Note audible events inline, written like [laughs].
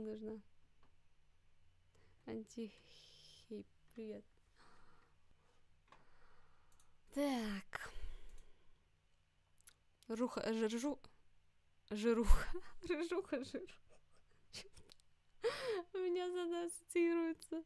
нужна. Антихейп, привет. Так. Руха, э, жиржу... Жируха. Рыжуха, [laughs] жируха. У меня зада ассоциируется.